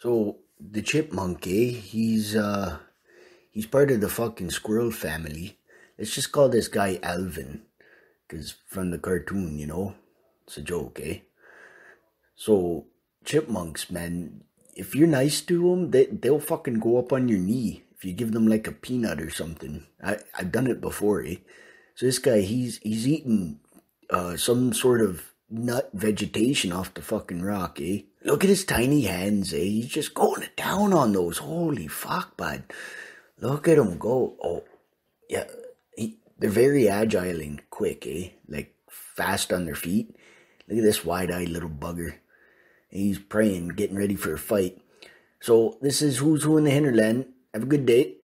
So the chipmunk? He's uh he's part of the fucking squirrel family. Let's just call this guy Alvin. Cause from the cartoon, you know? It's a joke, eh? So chipmunks, man, if you're nice to them, they they'll fucking go up on your knee if you give them like a peanut or something. I I've done it before, eh? So this guy, he's he's eating uh some sort of nut vegetation off the fucking rock, eh? Look at his tiny hands, eh? He's just going down on those. Holy fuck, bud. Look at him go. Oh, yeah. He, they're very agile and quick, eh? Like fast on their feet. Look at this wide-eyed little bugger. He's praying, getting ready for a fight. So this is Who's Who in the Hinterland. Have a good day.